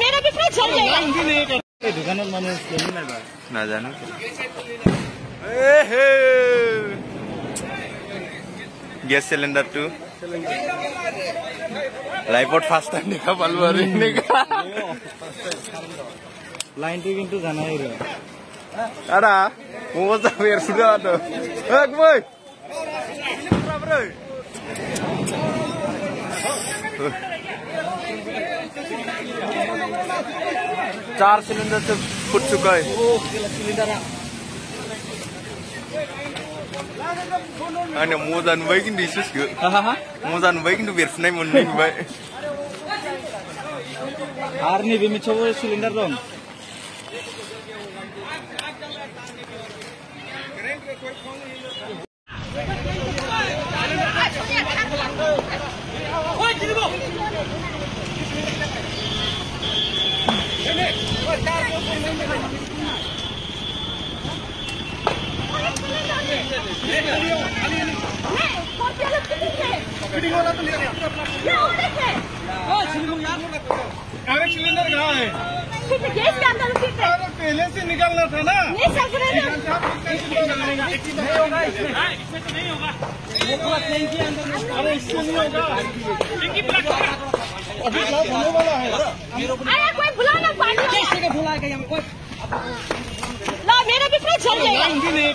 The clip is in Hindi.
मेरा भी फ्रिज गैस सिलेंडर टू लाइफोट फास्ट टाइम देखा पलवर लाइन टू किंतु जाना ही रहा। अरे तो चार सिलेंडर से फुट चुका है। अनि म जानुभयो किन्तु इसेसको म जानुभयो किन्तु बेर्फुनाय मोन्नाय नुबाय आरो नैबे मिथियावबो सिलिन्डार दं फिटिंग वाला तो ले लिया ये उड़े थे अरे सिलेंडर कहाँ है? गैस के अंदर फिर। थे पहले से निकलना था ना। नहीं सक रहे थे अरे इससे नहीं होगा। अभी ब्लॉक होने वाला है। अरे कोई बुला ना पानी ला मेरा भी फ्रिज चल जाएगा नहीं